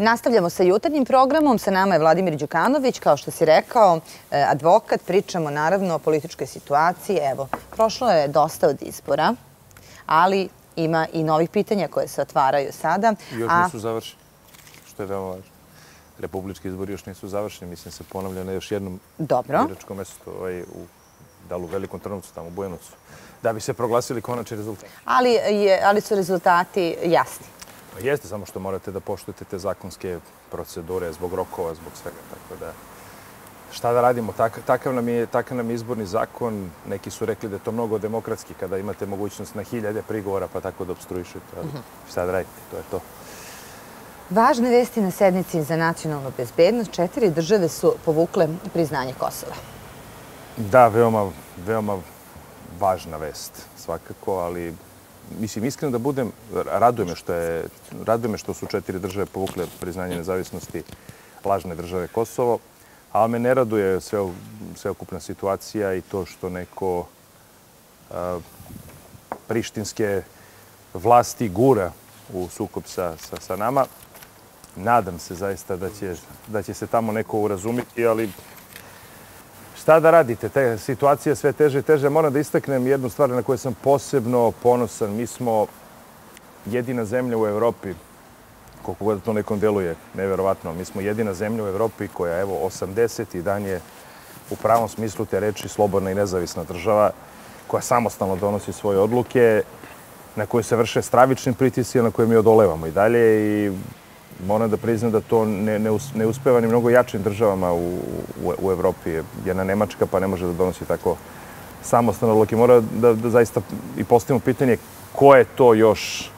Nastavljamo sa jutarnjim programom. Sa nama je Vladimir Đukanović. Kao što si rekao, e, advokat. Pričamo naravno o političkoj situaciji. Evo, prošlo je dosta od izbora, ali ima i novih pitanja koje se otvaraju sada. Još nisu završeni, što je veoma važno. Republički izbori još nisu završeni. Mislim se ponavlja na još jednom biračkom mjestu ovaj, u Dalu Velikom Trnovcu, tamo u Bujanocu, da bi se proglasili konačni rezultati. Ali su rezultati jasni. Pa jeste, samo što morate da poštujete te zakonske procedure zbog rokova, zbog svega. Tako da, šta da radimo? Takav nam je, takav nam je izborni zakon. Neki su rekli da je to mnogo demokratski kada imate mogućnost na hiljade prigovora pa tako da obstruišete. Ali šta da radite? To je to. Važne vesti na sednici za nacionalnu bezbednost. Četiri države su povukle priznanje Kosova. Da, veoma, veoma važna vest svakako, ali mislim, iskreno da budem, raduje me što, je, raduje me što su četiri države povukle priznanje nezavisnosti lažne države Kosovo, ali me ne raduje sve, sveokupna situacija i to što neko a, prištinske vlasti gura u sukob sa, sa, sa nama. Nadam se zaista da će, da će se tamo neko urazumiti, ali Šta da radite? Te situacija sve teže i teže. Moram da istaknem jednu stvar na koju sam posebno ponosan. Mi smo jedina zemlja u Evropi, koliko god to nekom deluje, neverovatno, mi smo jedina zemlja u Evropi koja, evo, 80. dan je u pravom smislu te reči slobodna i nezavisna država, koja samostalno donosi svoje odluke, na koje se vrše stravični pritisci, na koje mi odolevamo i dalje. I moram da priznam da to ne, ne, ne uspeva ni mnogo jačim državama u, u, u Evropi. Jedna Nemačka pa ne može da donosi tako samostalno odluke. Mora da, da zaista i postavimo pitanje ko je to još,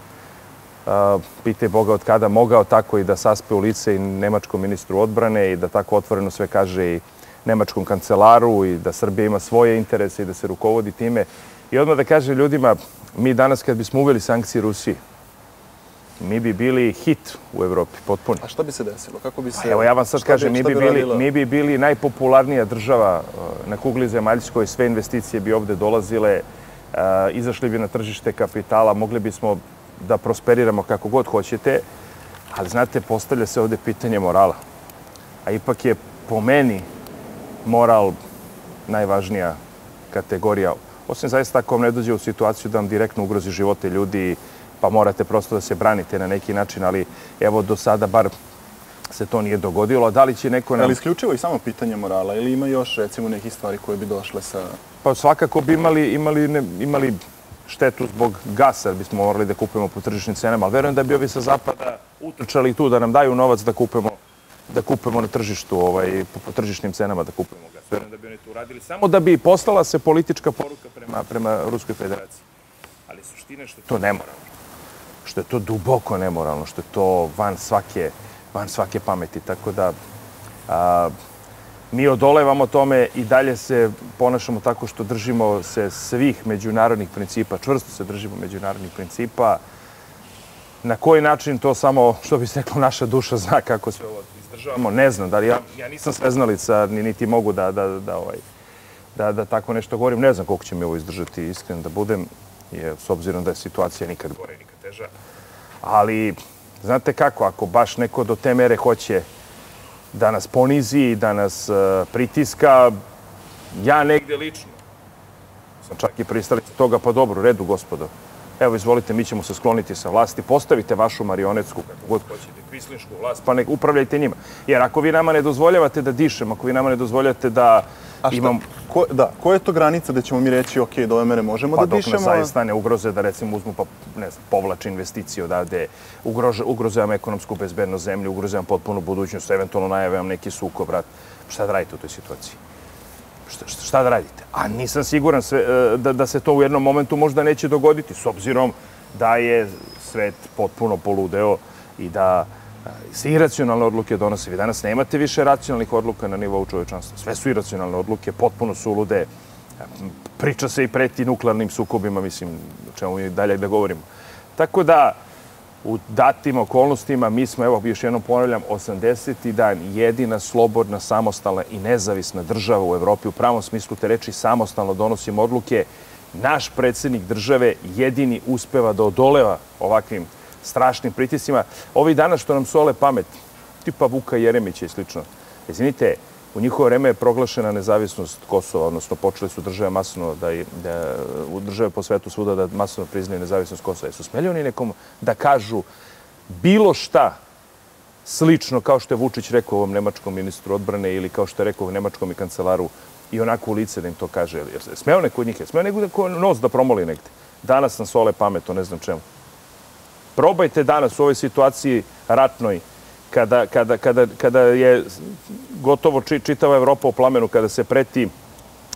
uh, pitaj Boga od kada, mogao tako i da saspe u lice i nemačkom ministru odbrane i da tako otvoreno sve kaže i nemačkom kancelaru i da Srbija ima svoje interese i da se rukovodi time. I odmah da kaže ljudima, mi danas kad bismo uveli sankcije Rusiji, mi bi bili hit u Evropi, potpuno. A šta bi se desilo? Kako bi se... Evo, ja vam sad kažem, mi, bi bili, mi bi bili najpopularnija država uh, na kugli zemaljskoj, sve investicije bi ovde dolazile, uh, izašli bi na tržište kapitala, mogli bismo da prosperiramo kako god hoćete, ali znate, postavlja se ovde pitanje morala. A ipak je po meni moral najvažnija kategorija. Osim zaista ako vam ne dođe u situaciju da vam direktno ugrozi živote ljudi, pa morate prosto da se branite na neki način, ali evo do sada bar se to nije dogodilo. Da li će neko... Ali isključivo i samo pitanje morala ili ima još recimo neki stvari koje bi došle sa... Pa svakako bi imali, imali, ne, imali štetu zbog gasa, bismo morali da kupujemo po tržišnim cenama, ali verujem da bi ovi sa zapada utrčali tu da nam daju novac da kupujemo da kupujemo na tržištu, ovaj, po, po tržišnim cenama da kupujemo gas. Verujem da bi oni to uradili samo da bi poslala se politička poruka prema, prema Ruskoj federaciji. Ali suština je što to ne mora što je to duboko nemoralno, što je to van svake, van svake pameti. Tako da a, mi odolevamo tome i dalje se ponašamo tako što držimo se svih međunarodnih principa, čvrsto se držimo međunarodnih principa. Na koji način to samo, što bi se reklo, naša duša zna kako se ovo izdržavamo, ne znam. Da li ja, ja nisam sveznalica, ni, niti mogu da, da, da, ovaj, da, da tako nešto govorim. Ne znam koliko će mi ovo izdržati, iskren da budem, je, s obzirom da je situacija nikad gore, nikad teža. Ali, znate kako, ako baš neko do te mere hoće da nas ponizi, da nas uh, pritiska, ja negde lično sam čak i pristalica toga, pa dobro, redu, gospodo. Evo, izvolite, mi ćemo se skloniti sa vlasti, postavite vašu marionetsku, kako god hoćete, kvislišku vlast, pa nek upravljajte njima. Jer ako vi nama ne dozvoljavate da dišemo, ako vi nama ne dozvoljavate da A šta? Imam... Ko, da, koja je to granica da ćemo mi reći, ok, do ove mere možemo pa da dišemo? Pa dok nas zaista ne ugroze da recimo uzmu, pa ne znam, povlače investicije odavde, ugrože, ugroze vam ekonomsku bezbednost zemlje, ugroze vam potpunu budućnost, eventualno najave vam neki suko, brat. Šta da radite u toj situaciji? Šta, šta, šta da radite? A nisam siguran sve, e, da, da se to u jednom momentu možda neće dogoditi, s obzirom da je svet potpuno poludeo i da se iracionalne odluke donose. Vi danas nemate više racionalnih odluka na nivou čovečanstva. Sve su iracionalne odluke, potpuno su ulude. Ehm, priča se i preti nuklearnim sukobima, mislim, o čemu mi dalje da govorimo. Tako da, u datim okolnostima, mi smo, evo, još jednom ponavljam, 80. dan jedina slobodna, samostalna i nezavisna država u Evropi. U pravom smislu te reči, samostalno donosimo odluke. Naš predsjednik države jedini uspeva da odoleva ovakvim strašnim pritisima. Ovi dana što nam sole pamet, tipa Vuka Jeremića i slično. Izvinite, u njihovo vreme je proglašena nezavisnost Kosova, odnosno počeli su države masno da, da u države po svetu svuda da masno priznaju nezavisnost Kosova. Jesu smeli oni nekom da kažu bilo šta slično kao što je Vučić rekao ovom nemačkom ministru odbrane ili kao što je rekao nemačkom i kancelaru i onako u lice da im to kaže. Jer smeo neko od njih je, smeo neko da nos da promoli negde. Danas nam sole pamet, ne znam čemu. Probajte danas u ovoj situaciji ratnoj, kada, kada, kada, kada je gotovo čitava Evropa u plamenu, kada se preti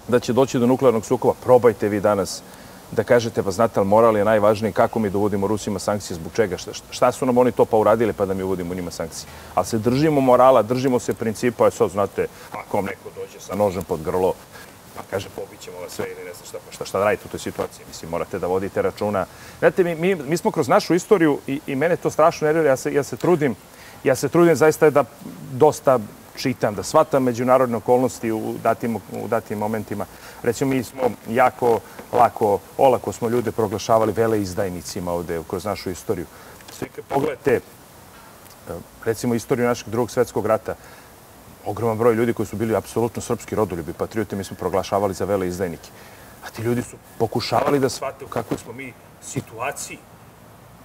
da će doći do nuklearnog sukova, probajte vi danas da kažete, pa znate, ali moral je najvažniji, kako mi da uvodimo Rusima sankcije, zbog čega, šta, šta su nam oni to pa uradili pa da mi uvodimo njima sankcije. Ali se držimo morala, držimo se principa, a sad znate, ako vam neko dođe sa nožem pod grlo, pa kaže, pobićemo vas sve ili ne znam šta, pa šta, šta da radite u toj situaciji, mislim, morate da vodite računa. Znate, mi, mi, mi smo kroz našu istoriju i, i mene to strašno nervira, ja se, ja se trudim, ja se trudim zaista da dosta čitam, da shvatam međunarodne okolnosti u datim, u datim momentima. Recimo, mi smo jako lako, olako smo ljude proglašavali vele izdajnicima ovde kroz našu istoriju. Svi kad pogledate, recimo, istoriju našeg drugog svetskog rata, ogroman broj ljudi koji su bili apsolutno srpski rodoljubi, patriote, mi smo proglašavali za vele izdajnike. A ti ljudi su pokušavali da shvate u kakvoj smo mi situaciji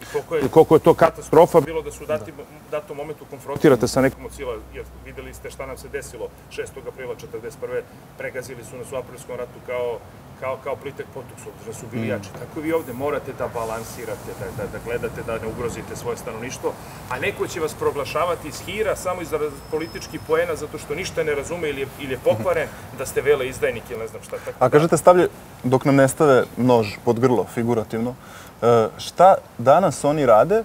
i koliko je, koliko je to katastrofa bilo da su dati, datom momentu konfrontirate sa nekom od sila, jer videli ste šta nam se desilo 6. aprila 1941. Pregazili su nas u aprilskom ratu kao kao, kao plitek potok su, da su bili mm. jači. Tako vi ovde morate da balansirate, da, da, da gledate da ne ugrozite svoje stanovništvo, a neko će vas proglašavati iz hira samo iz političkih poena zato što ništa ne razume ili je, ili je pokvaren da ste vele izdajnik ili ne znam šta. Tako a kažete stavlje, dok nam ne stave nož pod grlo, figurativno, e, šta danas oni rade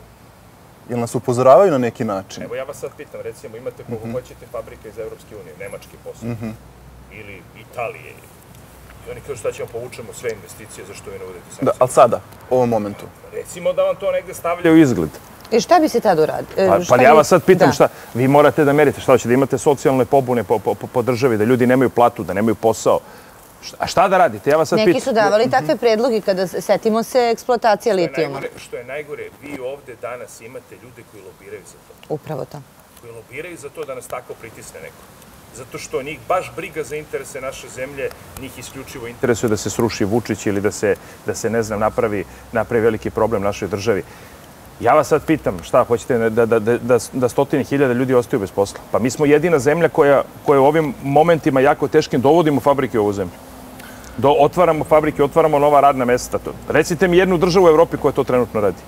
Jel nas upozoravaju na neki način? Evo ja vas sad pitam, recimo imate koliko mm -hmm. hoćete fabrika iz Evropske unije, Nemački posao, mm -hmm. ili Italije, oni kažu šta ćemo povučemo sve investicije, zašto vi ne uvedete sankcije. Da, ali sada, u ovom momentu. Recimo da vam to negde stavljaju izgled. I šta bi se tad uradio? E, pa, pa ja vas sad pitam šta, vi morate da merite šta će da imate socijalne pobune po, po, po, državi, da ljudi nemaju platu, da nemaju posao. A šta da radite? Ja vas sad Neki pitam. su davali takve predlogi kada setimo se eksploatacija litijuma. Što je najgore, vi ovde danas imate ljude koji lobiraju za to. Upravo to. Koji lobiraju za to da nas tako pritisne neko zato što njih baš briga za interese naše zemlje, njih isključivo interesuje da se sruši Vučić ili da se, da se ne znam, napravi, napravi veliki problem našoj državi. Ja vas sad pitam, šta hoćete da, da, da, da, da stotine hiljada ljudi ostaju bez posla? Pa mi smo jedina zemlja koja, koja u ovim momentima jako teškim dovodimo fabrike u ovu zemlju. Do, otvaramo fabrike, otvaramo nova radna mesta. To. Recite mi jednu državu u Evropi koja to trenutno radi.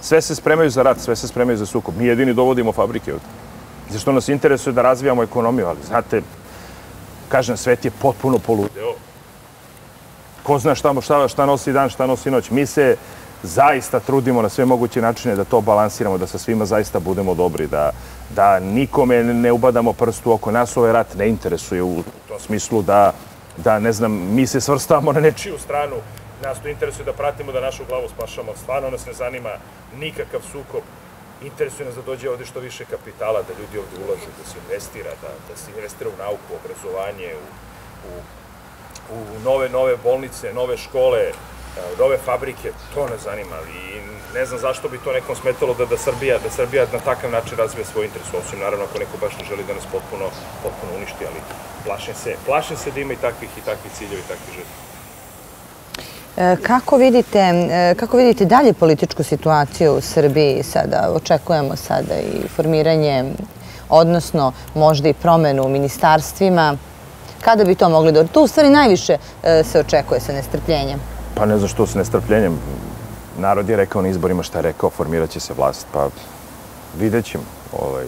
Sve se spremaju za rat, sve se spremaju za sukob. Mi jedini dovodimo fabrike ovdje zašto nas interesuje da razvijamo ekonomiju, ali znate, kažem, svet je potpuno poludeo. Ko zna šta, šta, šta nosi dan, šta nosi noć. Mi se zaista trudimo na sve moguće načine da to balansiramo, da sa svima zaista budemo dobri, da, da nikome ne ubadamo prstu oko nas, ovaj rat ne interesuje u tom smislu da, da ne znam, mi se svrstavamo na nečiju stranu, nas to interesuje da pratimo, da našu glavu spašamo. Stvarno nas ne zanima nikakav sukob interesuje nas da dođe ovde što više kapitala, da ljudi ovde ulažu, da se investira, da, da se investira u nauku, obrazovanje, u, u, u nove, nove bolnice, nove škole, e, nove fabrike, to ne zanima. I ne znam zašto bi to nekom smetalo da, da, Srbija, da Srbija na takav način razvije svoj interes, osim naravno ako neko baš ne želi da nas potpuno, potpuno uništi, ali plašim se, plašim se da ima i takvih i takvih ciljeva i takvih želja. E, kako vidite, e, kako vidite dalje političku situaciju u Srbiji sada? Očekujemo sada i formiranje, odnosno možda i promenu u ministarstvima. Kada bi to mogli da... To u stvari najviše e, se očekuje sa nestrpljenjem. Pa ne znam što sa nestrpljenjem. Narod je rekao na izborima šta je rekao, formirat će se vlast. Pa vidjet ćemo. Ovaj.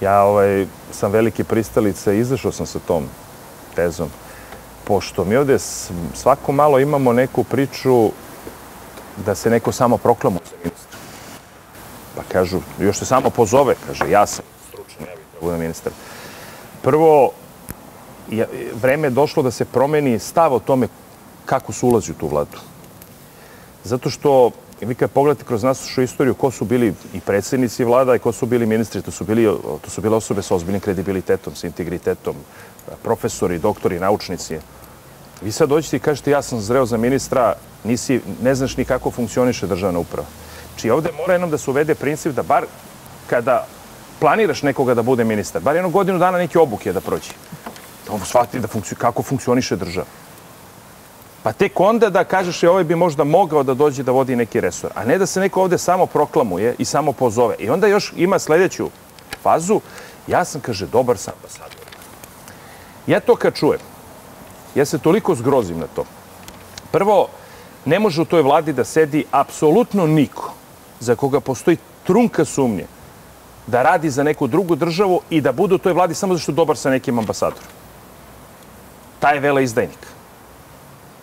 Ja ovaj, sam veliki pristalica i izašao sam sa tom tezom pošto mi ovdje svako malo imamo neku priču da se neko samo proklamo za ministra. Pa kažu, još se samo pozove, kaže, ja sam stručan, ja bih da budem ministar. Prvo, vreme je došlo da se promeni stav o tome kako su ulazi u tu vladu. Zato što, vi kad pogledate kroz našu istoriju, ko su bili i predsjednici vlada i ko su bili ministri, to su, bili, to su bile osobe sa ozbiljnim kredibilitetom, sa integritetom, profesori, doktori, naučnici. Vi sad dođete i kažete ja sam zreo za ministra, nisi, ne znaš ni kako funkcioniše državna uprava. Či ovde mora jednom da se uvede princip da bar kada planiraš nekoga da bude ministar, bar jednu godinu dana neke obuke da prođe. Da on shvati da funkci, kako funkcioniše država. Pa tek onda da kažeš je ovaj bi možda mogao da dođe da vodi neki resor, a ne da se neko ovde samo proklamuje i samo pozove. I onda još ima sljedeću fazu, ja sam, kaže, dobar sam ambasador. Ja to kad čujem, ja se toliko zgrozim na to. Prvo, ne može u toj vladi da sedi apsolutno niko za koga postoji trunka sumnje da radi za neku drugu državu i da bude u toj vladi samo zašto dobar sa nekim ambasadorom. Taj je vele izdajnik.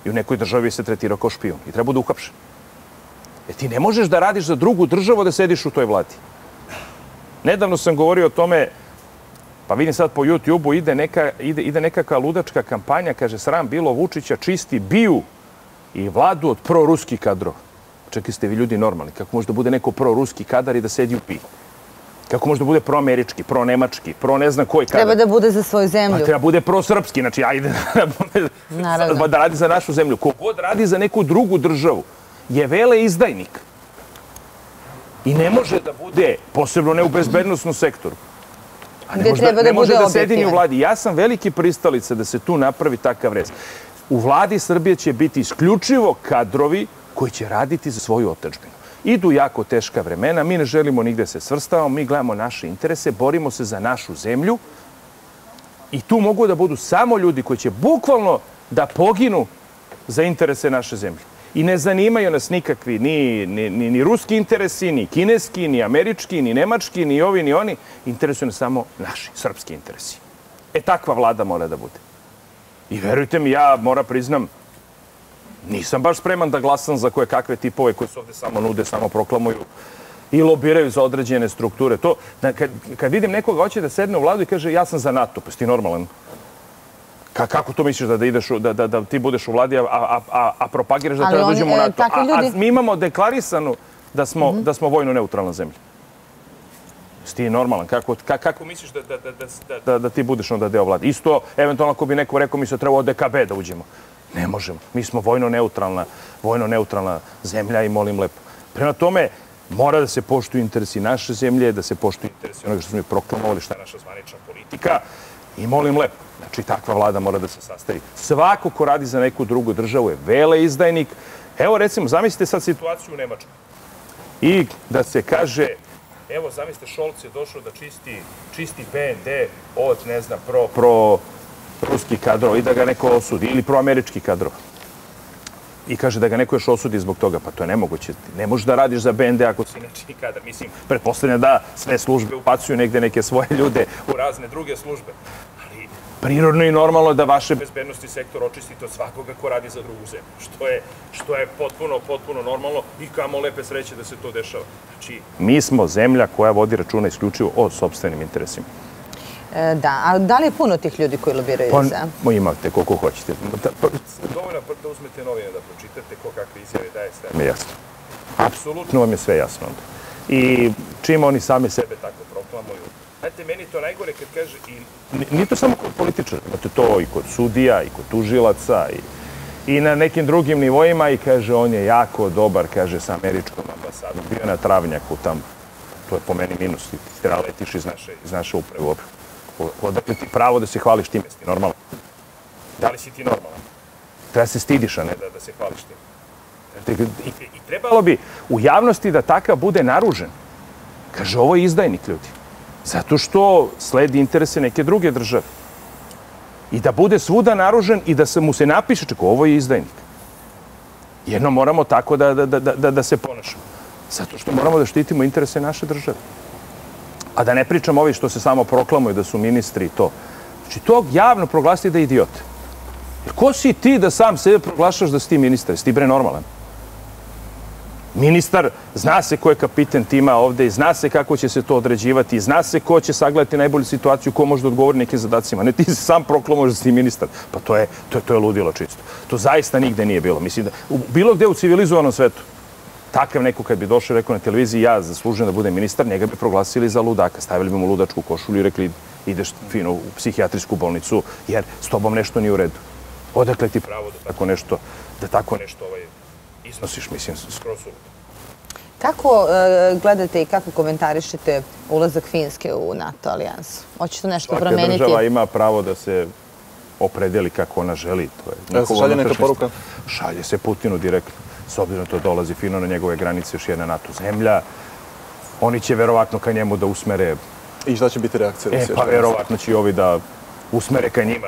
I u nekoj državi se tretirao kao špijun i treba da uhapšen. E ti ne možeš da radiš za drugu državu da sediš u toj vladi. Nedavno sam govorio o tome, pa vidim sad po YouTube-u, ide, neka, ide, ide nekakva ludačka kampanja, kaže, sram bilo Vučića, čisti biju i vladu od proruskih kadrova. Čekaj, ste vi ljudi normalni. Kako može da bude neko proruski kadar i da sedi u pi? Kako može da bude proamerički, pronemački, pro ne znam koji kadar? Treba da bude za svoju zemlju. Pa treba bude prosrpski, znači ajde Naravno. da radi za našu zemlju. Kogod radi za neku drugu državu je vele izdajnik. I ne može da bude, posebno ne u bezbednostnom sektoru. A ne može treba da ne može da sedi ni u vladi. Ja sam veliki pristalica da se tu napravi takav rez. U vladi Srbije će biti isključivo kadrovi koji će raditi za svoju otečbinu. Idu jako teška vremena, mi ne želimo nigde se svrstavamo, mi gledamo naše interese, borimo se za našu zemlju i tu mogu da budu samo ljudi koji će bukvalno da poginu za interese naše zemlje. I ne zanimaju nas nikakvi ni, ni, ni, ni ruski interesi, ni kineski, ni američki, ni nemački, ni ovi, ni oni. Interesuju nas samo naši, srpski interesi. E takva vlada mora da bude. I verujte mi, ja mora priznam, nisam baš spreman da glasam za koje kakve tipove koji se ovde samo nude, samo proklamuju i lobiraju za određene strukture. To, kad, kad vidim nekoga hoće da sedne u vladu i kaže ja sam za NATO, pa si ti normalan. Ka, kako to misliš da, da, ideš, da, da, da ti budeš u vladi, a, a, a, a propagiraš da Ali treba uđemo u e, NATO? A, a ljudi- mi imamo deklarisanu da smo, da smo vojno neutralna zemlja. Si ti normalan? Kako, ka, kako misliš da, da, da, da, da, da, da ti budeš onda deo vlade? Isto, eventualno ako bi neko rekao mi se treba od DKB da uđemo. Ne možemo. Mi smo vojno neutralna, vojno neutralna zemlja i molim lepo. Prema tome, mora da se poštuju interesi naše zemlje, da se poštuju interesi onoga što smo mi proklamovali, šta je naša zvanična politika. I molim lepo, znači takva vlada mora da se sastavi. Svako ko radi za neku drugu državu je vele izdajnik. Evo recimo, zamislite sad situaciju u Nemačkoj. I da se kaže, evo zamislite Šolc je došao da čisti, čisti BND od, ne znam, pro, pro ruski kadrova i da ga neko osudi, ili proamerički kadrova. I kaže da ga neko još osudi zbog toga, pa to je nemoguće. Ne možeš da radiš za BND ako si inači kadar. Mislim, pretpostavljam da sve službe upacuju negde neke svoje ljude u razne druge službe. Ali prirodno i normalno je da vaše bezbednosti sektor očistite od svakoga ko radi za drugu zemlju. Što je, što je potpuno, potpuno normalno i kamo lepe sreće da se to dešava. Znači, mi smo zemlja koja vodi računa isključivo o sobstvenim interesima. E, Da, a da li je puno tih ljudi koji lobiraju Pa, za... mo imate koliko hoćete. Pa, dovoljno da uzmete novine da pročitate ko kakve izjave daje sve. Me jasno. Apsolutno vam je sve jasno onda. I čim oni sami sebe tako proklamuju. Znate, meni to najgore kad kaže, i ni- nije to samo kod političara, imate to i kod sudija, i kod tužilaca, i, i na nekim drugim nivoima i kaže, on je jako dobar, kaže, sa američkom ambasadom. Bio je na travnjaku tamo. To je po meni minus. Ti treba letiš iz naše, iz naše uprave uopšte. Odakle ti pravo da se hvališ time, si ti normalan? Da li si ti normalan? Treba se stidiš, a ne da, da se hvališ tim. I, I trebalo bi u javnosti da takav bude naružen. Kaže, ovo je izdajnik, ljudi. Zato što sledi interese neke druge države. I da bude svuda naružen i da se mu se napiše, čekaj, ovo je izdajnik. Jedno moramo tako da, da, da, da, da se ponašamo. Zato što moramo da štitimo interese naše države. A da ne pričam ovi što se samo proklamuju da su ministri i to. Znači, to javno proglasiti da je idiot. Jer ko si ti da sam sebe proglašaš da si ti ministar? Jesi ti bre normalan? Ministar, zna se ko je kapiten tima ovde i zna se kako će se to određivati i zna se ko će sagledati najbolju situaciju, ko može da odgovori nekim zadacima. Ne ti se sam proklamuješ da si ministar. Pa to je, to je, to je ludilo čisto. To zaista nigde nije bilo. Mislim da, u, bilo gde u civilizovanom svetu, takav neko kad bi došao i rekao na televiziji ja zaslužujem da budem ministar, njega bi proglasili za ludaka. Stavili bi mu ludačku košulju i rekli ideš fino u psihijatrijsku bolnicu jer s tobom nešto nije u redu. Odakle ti pravo da tako nešto, da tako nešto ovaj, iznosiš, mislim, skroz suludo. Kako e, gledate i kako komentarišete ulazak Finske u NATO alijansu? Hoće to nešto Svaka promeniti? država ima pravo da se opredeli kako ona želi. To je se šalje neka poruka? Šalje se Putinu direktno. S obzirom to dolazi fino na njegove granice još jedna NATO zemlja. Oni će verovatno ka njemu da usmere, I šta će biti reakcija e, pa verovatno će i ovi da usmere ka njima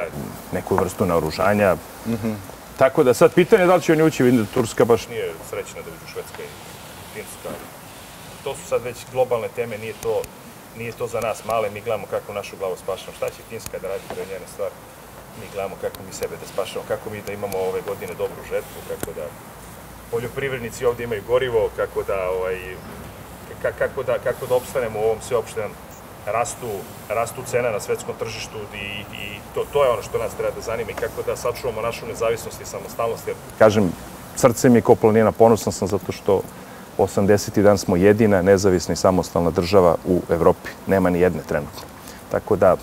neku vrstu naoružanja. Tako da sad pitanje je da li će oni ući, vidim da Turska baš nije srećna da uđu Švedska i Finska. To su sad već globalne teme, nije to, nije to za nas male, mi gledamo kako našu glavu spašamo. Šta će Finska da radi, to je njena stvar. Mi gledamo kako mi sebe da spašamo, kako mi da imamo ove godine dobru žetvu, kako da poljoprivrednici ovdje imaju gorivo, kako da, ovaj, kako da, kako da opstanemo u ovom sveopštenom rastu, rastu cena na svetskom tržištu i, i to, to je ono što nas treba da zanima i kako da sačuvamo našu nezavisnost i samostalnost. Jer, kažem, srce mi je ko planina, ponosan sam zato što 80. dan smo jedina nezavisna i samostalna država u Evropi. Nema ni jedne trenutno. Tako da,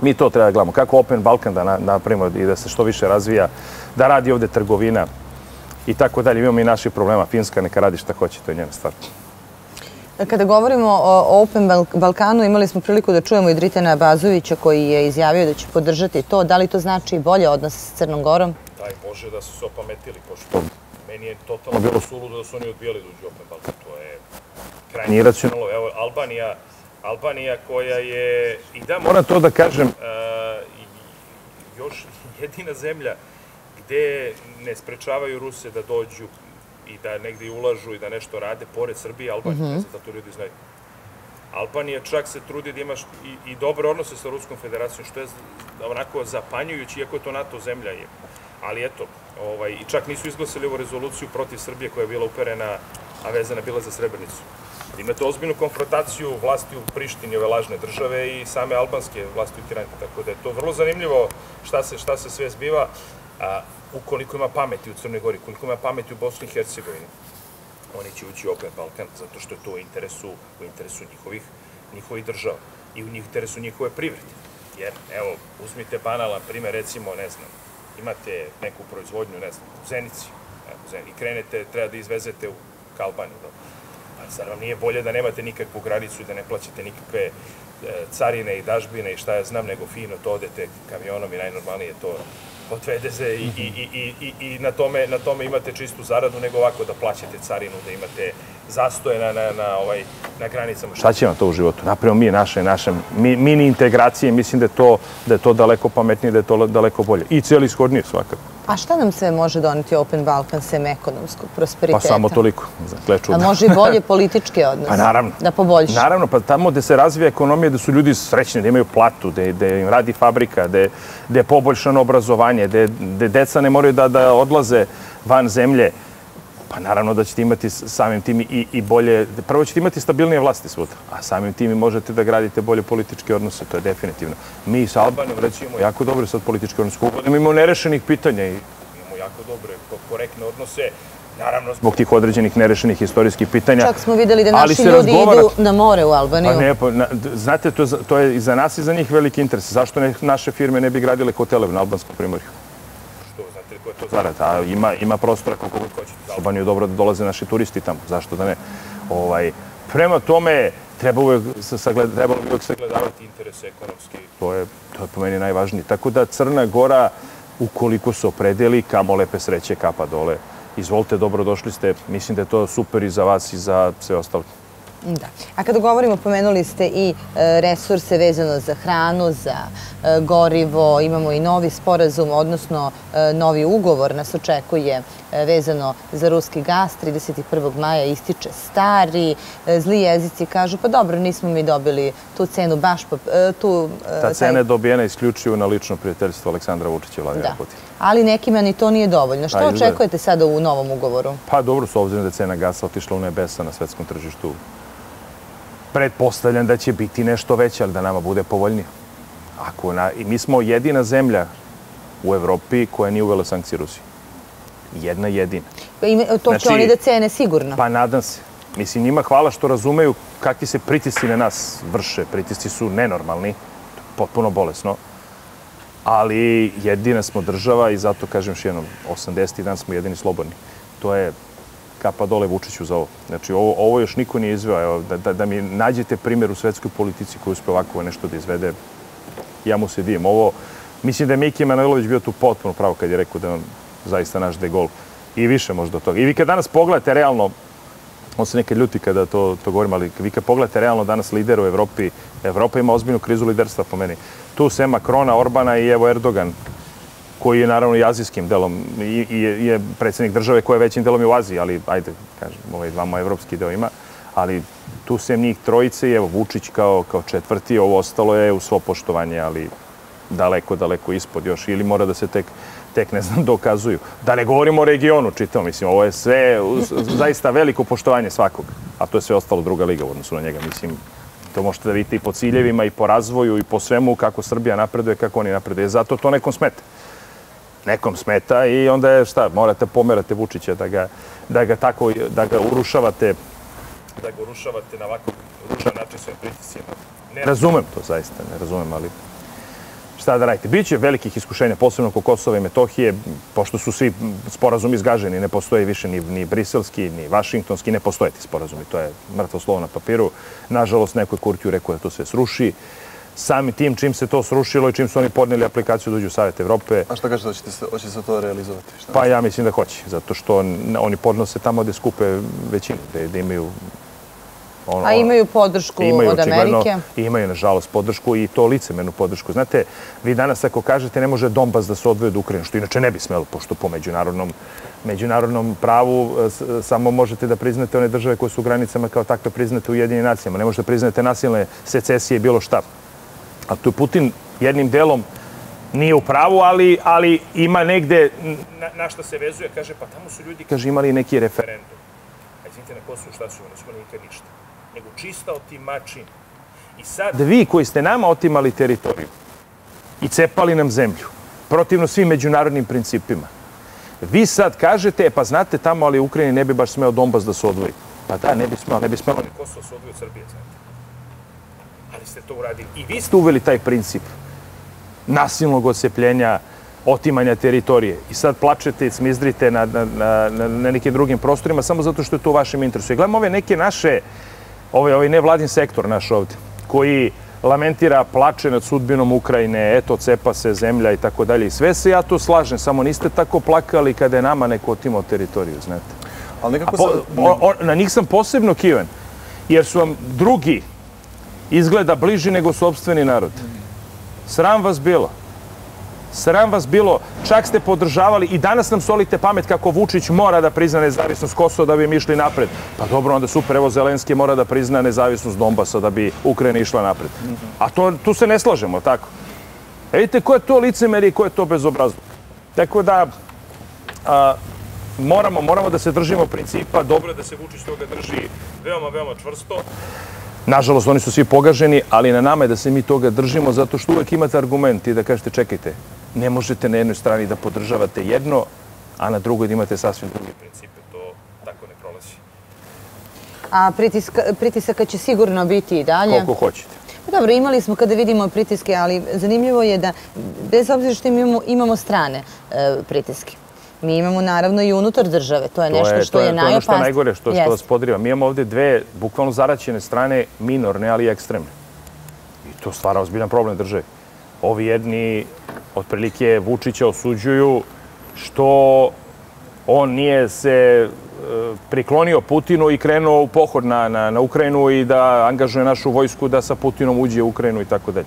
mi to treba da gledamo. Kako Open Balkan da napravimo i da se što više razvija, da radi ovde trgovina i tako dalje. Imamo i naših problema. Finska neka radi šta hoće, to je njena stvar. Kada govorimo o Open Bal- Balkanu, imali smo priliku da čujemo i Dritana Bazovića koji je izjavio da će podržati to. Da li to znači bolje odnos s Crnom Gorom? Daj Bože da su se opametili, pošto meni je totalno bilo suludo da su oni odbijali da uđu u Open Balkan. To je krajnje iracionalno. Evo, Albanija, Albanija koja je, i da moram to da kažem, uh, još jedina zemlja gde ne sprečavaju Ruse da dođu i da negdje ulažu i da nešto rade, pored Srbije, Albanija, mm -hmm. da to ljudi znaju. Albanija čak se trudi da ima št- i, i dobre odnose sa Ruskom federacijom, što je onako zapanjujući, iako je to NATO zemlja. Je. Ali eto, ovaj, i čak nisu izglasali ovu rezoluciju protiv Srbije koja je bila uperena, a vezana bila za Srebrenicu. Imate ozbiljnu konfrontaciju vlasti u Prištini, ove lažne države i same albanske vlasti u Tirani. Tako da je to vrlo zanimljivo šta se, šta se sve zbiva. A, ukoliko ima pameti u Crnoj Gori, koliko ima pameti u Bosni i Hercegovini, oni će ući u Open Balkan zato što je to u interesu, u interesu njihovih, njihovih država i u njih interesu njihove privrede. Jer, evo, uzmite banalan primjer, recimo, ne znam, imate neku proizvodnju, ne znam, u Zenici, evo, u Zenici, i krenete, treba da izvezete u Kalbaniju. Da. Pa zar vam nije bolje da nemate nikakvu granicu i da ne plaćate nikakve e, carine i dažbine i šta ja znam, nego fino to odete kamionom i najnormalnije to od se i, i, i, i, i, i na, tome, na tome imate čistu zaradu, nego ovako da plaćate carinu, da imate zastoje na, na, na, ovaj, na granicama. Šta će vam to u životu? Napravimo mi naše, naše mi, mini integracije, mislim da je, to, da je to daleko pametnije, da je to daleko bolje. I cijeli ishodnije svakako. A šta nam sve može doneti Open Balkan sem ekonomskog Pa prosperiteta? samo toliko, za gle A može i bolje političke odnose? Pa naravno. Da poboljša? Naravno, pa tamo gde se razvija ekonomija, da su ljudi srećni, da imaju platu, da, da im radi fabrika, da, da je poboljšano obrazovanje, da, da deca ne moraju da, da odlaze van zemlje, pa naravno da ćete imati samim tim i, i bolje, prvo ćete imati stabilnije vlasti svuda, a samim tim i možete da gradite bolje političke odnose, to je definitivno. Mi sa Albanijom recimo jako dobre sad političke odnose, god imamo nerešenih pitanja i imamo jako dobre, ko- korektne odnose, naravno zbog tih određenih nerešenih istorijskih pitanja. Čak smo videli da naši ljudi razgovara- idu na more u Albaniju. Pa ne, pa, na, znate, to, to je i za nas i za njih veliki interes. Zašto ne, naše firme ne bi gradile hotele na albanskom primorju? Što, znate ko je to zarad? A ima, ima prostora koliko god hoćete. Za Albaniju je dobro da dolaze naši turisti tamo. Zašto da ne? Ovaj, prema tome, treba uvek, se sagled, trebalo bi uvek sagledavati interese ekonomske. To je, to je po meni najvažnije. Tako da Crna Gora, ukoliko se opredeli, kamo lepe sreće, kapa dole. Izvolite, dobrodošli ste. Mislim da je to super i za vas i za sve ostalo. Da. A kada govorimo, pomenuli ste i e, resurse vezano za hranu, za e, gorivo, imamo i novi sporazum, odnosno e, novi ugovor nas očekuje vezano za ruski gas. 31. maja ističe stari, zli jezici kažu pa dobro, nismo mi dobili tu cenu baš po, tu... Ta taj- cena je dobijena isključivo na lično prijateljstvo Aleksandra Vučića i Vladimira. Putina. Ali nekima ni to nije dovoljno. Što Pa, izgleda. očekujete sada u novom ugovoru? Pa dobro, s obzirom da je cena gasa otišla u nebesa na svetskom tržištu, pretpostavljam da će biti nešto veće, ali da nama bude povoljnije. Ako na, I mi smo jedina zemlja u Evropi koja nije uvela sankcije Rusiji. Jedna jedina. Pa To će Znači- oni da cene sigurno. Pa nadam se. Mislim, njima hvala što razumeju kakvi se pritisci na nas vrše. Pritisci su nenormalni, potpuno bolesno. Ali jedina smo država i zato kažem još jednom, 80. dan smo jedini slobodni. To je kapa dole Vučiću za ovo. Znači, ovo, ovo još niko nije izveo. Evo, da, da, da mi nađete primjer u svetskoj politici koji uspe ovako nešto da izvede, ja mu se divim. Ovo, mislim da je Miki Manojlović bio tu potpuno pravo kad je rekao da je on zaista naš de gol. I više možda od toga. I vi kad danas pogledate realno, on se nekad ljuti kada to, to govorim, ali vi kad pogledate realno danas lider u Evropi, Evropa ima ozbiljnu krizu liderstva po meni. Tu se Makrona, Orbana i evo Erdogan, koji je naravno i azijskim delom i, i je, je predsjednik države koja je većim delom i u Aziji, ali ajde, kažem, ovaj vamo evropski deo ima, ali tu sem njih trojice i evo Vučić kao, kao četvrti, ovo ostalo je u svo poštovanje, ali daleko, daleko ispod još ili mora da se tek tek ne znam, dokazuju. Da ne govorimo o regionu, čitam, mislim, ovo je sve zaista veliko poštovanje svakog, a to je sve ostalo druga liga u odnosu na njega, mislim, to možete da vidite i po ciljevima, i po razvoju, i po svemu kako Srbija napreduje, kako oni napreduje. Zato to nekom smeta. Nekom smeta i onda je šta, morate pomerate Vučića da ga, da ga tako, da ga urušavate, da ga urušavate na ovako rušan način svojim pritisima. Ne razumem to zaista, ne razumem, ali šta da radite. Biće velikih iskušenja, posebno oko Kosova i Metohije, pošto su svi sporazumi izgaženi, ne postoje više ni, ni briselski, ni vašingtonski, ne postoje ti sporazumi, to je mrtvo slovo na papiru. Nažalost, neko je Kurtiju rekao da to sve sruši. Sami tim čim se to srušilo i čim su oni podnijeli aplikaciju da uđu u Savjet Evrope. A šta kažete, hoćete se, hoće se to realizovati? Šta pa ja mislim da hoće, zato što oni podnose tamo gde skupe većinu, da imaju Ono, A imaju podršku imaju, od Amerike? Imaju, nažalost, podršku i to licemenu podršku. Znate, vi danas ako kažete ne može Donbas da se odvoje od Ukrajine, što inače ne bi smelo, pošto po međunarodnom, međunarodnom pravu e, samo možete da priznate one države koje su u granicama kao takve priznate u jedinim nacijama. Ne možete priznate nasilne secesije i bilo šta. A tu Putin jednim delom nije u pravu, ali, ali ima negde na, na što se vezuje. Kaže, pa tamo su ljudi, kaže, imali neki referendum. A izvinite, na Kosovu šta su, ne su nikad ništa nego čista otimačina. I sad vi koji ste nama otimali teritoriju i cepali nam zemlju, protivno svim međunarodnim principima, vi sad kažete, e, pa znate tamo, ali Ukrajini ne bi baš smeo Donbas da se odvoji. Pa da, ne bi smeo, ne bi smeo Kosovo se odvoji od Srbije, znate. To uradili. I vi ste uveli taj princip nasilnog ocepljenja, otimanja teritorije. I sad plačete i smizdrite na, na, na, na nekim drugim prostorima samo zato što je to u vašem interesu. I gledamo ove neke naše ovaj, ovaj nevladin sektor naš ovdje, koji lamentira, plače nad sudbinom Ukrajine, eto, cepa se zemlja i tako dalje. I sve se ja to slažem, samo niste tako plakali kada je nama neko otimao teritoriju, znate. Ali nekako po, o, o, na njih sam posebno kiven, jer su vam drugi izgleda bliži nego sobstveni narod. Sram vas bilo. Sram vas bilo, čak ste podržavali i danas nam solite pamet kako Vučić mora da prizna nezavisnost Kosova da bi mi išli napred. Pa dobro, onda super, evo Zelenski mora da prizna nezavisnost Donbasa da bi Ukrajina išla napred. A to, tu se ne slažemo, tako? E vidite, ko je to licemer i ko je to bezobrazluk? Tako da, a, moramo, moramo da se držimo principa, dobro je da se Vučić toga drži veoma, veoma čvrsto. Nažalost, oni su svi pogaženi, ali na nama je da se mi toga držimo, zato što uvek imate argument i da kažete, čekajte, ne možete na jednoj strani da podržavate jedno, a na drugoj da imate sasvim drugi principe. To tako ne prolazi. A pritiska, pritisaka će sigurno biti i dalje? Koliko hoćete. Pa dobro, imali smo kada vidimo pritiske, ali zanimljivo je da, bez obzira što imamo, imamo strane e, pritiske, Mi imamo naravno i unutar države. To je to nešto što je, je najopasnije. To je ono što najgore, što, što vas podriva. Mi imamo ovdje dve bukvalno zaraćene strane, minorne, ali ekstremne. I to stvara ozbiljan problem države. Ovi jedni otprilike Vučića osuđuju što on nije se e, priklonio Putinu i krenuo u pohod na, na, na Ukrajinu i da angažuje našu vojsku da sa Putinom uđe u Ukrajinu i tako dalje.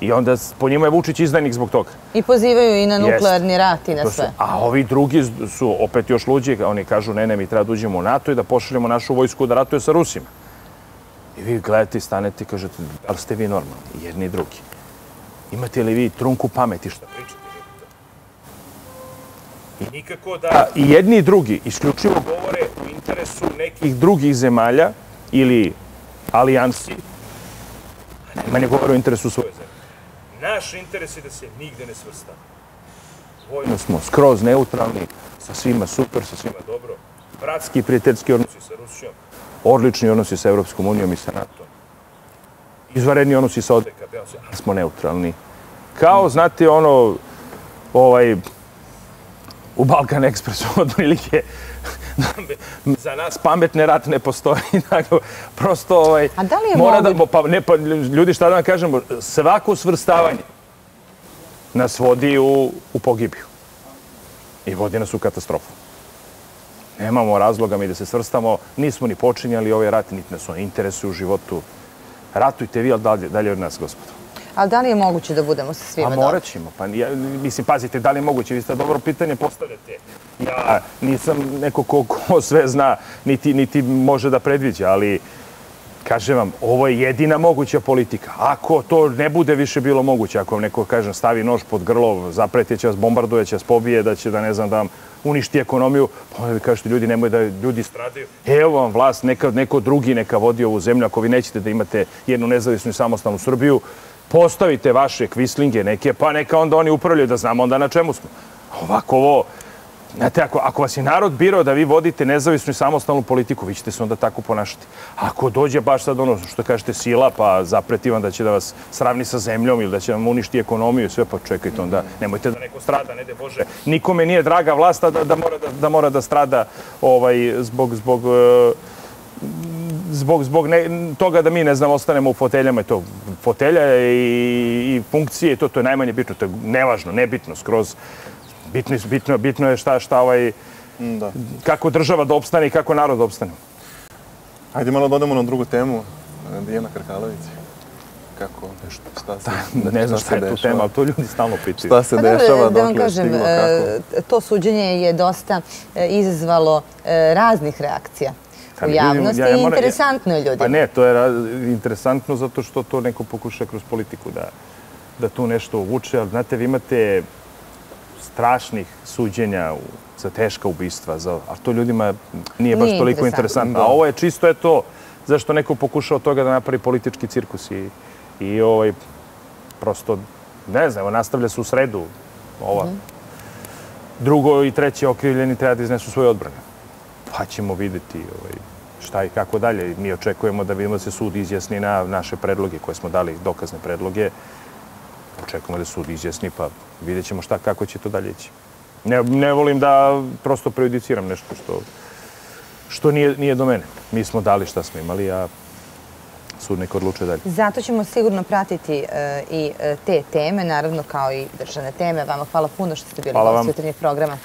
I onda po njima je Vučić izdajnik zbog toga. I pozivaju i na nuklearni rat i na sve. A ovi drugi su opet još luđi. Oni kažu, ne, ne, mi treba da uđemo u NATO i da pošaljemo našu vojsku da ratuje sa Rusima. I vi gledate i stanete i kažete, da li ste vi normalni? Jedni i drugi. Imate li vi trunku pameti što pričate? I nikako da i jedni i drugi isključivo govore u interesu nekih drugih zemalja ili alijansi, a ne govore u interesu svoje zemlje. Naš interes je da se nigde ne svrsta. Vojno smo skroz neutralni, sa svima super, sa svima dobro. Bratski prijateljski odnosi sa Rusijom, odlični odnosi sa Evropskom unijom i sa NATO. Izvaredni odnosi sa ODKB, ali smo neutralni. Kao, znate, ono, ovaj, u Balkan Expressu, otprilike za nas pametne rat ne postoji. Dakle, prosto ovaj, A da li je mora moguće- da, pa, ne, pa, ljudi šta da vam kažemo, svako svrstavanje nas vodi u, u pogibiju. I vodi nas u katastrofu. Nemamo razloga mi da se svrstamo, nismo ni počinjali ovaj rat, niti nas on interesuje u životu. Ratujte vi, ali dalje, dalje od nas, gospodo. Ali da li je moguće da budemo sa svima A dobri? morat ćemo. Pa, ja, mislim, pazite, da li je moguće? Vi ste dobro pitanje postavljate. Ja nisam neko ko, ko sve zna, niti, niti može da predviđa, ali kažem vam, ovo je jedina moguća politika. Ako to ne bude više bilo moguće, ako vam neko, kažem, stavi nož pod grlo, zapreti će vas, bombarduje će vas, pobije, da će, da ne znam, da vam uništi ekonomiju, pa onda vi kažete, ljudi, nemoj da ljudi stradaju. Evo vam vlast, neka, neko drugi neka vodi ovu zemlju. Ako vi nećete da imate jednu nezavisnu i samostalnu Srbiju, postavite vaše kvislinge neke, pa neka onda oni upravljaju da znamo onda na čemu smo. Ovako ovo, Znate, ako, ako vas je narod birao da vi vodite nezavisnu i samostalnu politiku, vi ćete se onda tako ponašati. Ako dođe baš sad ono što kažete sila, pa zapreti vam da će da vas sravni sa zemljom ili da će vam uništi ekonomiju i sve, pa čekajte onda, nemojte da neko strada, ne de Bože. Nikome nije draga vlasta da, da, mora, da, da mora da strada ovaj, zbog, zbog uh, zbog, zbog ne, toga da mi, ne znam, ostanemo u foteljama, je to fotelja i, i funkcije, to, to je najmanje bitno, to je nevažno, nebitno, skroz bitno, bitno, bitno je šta, šta ovaj, Da. kako država da opstane i kako narod da opstane. Ajde malo da odemo na drugu temu. Dijana Krkalović. Kako? Šta se, Ne znam šta šta je tu tema, ali to ljudi stalno pitaju. Šta se Pa dešava, da vam kažem, stiglo, kako? to suđenje je dosta e, izazvalo raznih reakcija u javnosti ja- ja i moram- interesantno je ljudima. Pa ne, to je interesantno zato što to neko pokuša kroz politiku da, da tu nešto uvuče, ali znate, vi imate strašnih suđenja u, za teška ubistva, za, a to ljudima nije baš Nije toliko interesantno. interesantno. A ovo je čisto je to zašto neko pokuša od toga da napravi politički cirkus i, i ovaj, prosto, ne znam, evo, nastavlja se u sredu ova. Drugo i treće okrivljeni treba da iznesu svoje odbrane. Pa ćemo videti ovaj, šta i kako dalje. Mi očekujemo da vidimo da se sud izjasni na naše predloge koje smo dali, dokazne predloge. Očekujemo da sud izjasni, pa vidjet ćemo šta, kako će to dalje ići. Ne, ne volim da prosto prejudiciram nešto što, što nije, nije do mene. Mi smo dali šta smo imali, a sud neko odlučuje dalje. Zato ćemo sigurno pratiti e, i e, te teme, naravno kao i državne teme. Vama hvala puno što ste bili gosti jutarnjeg programa.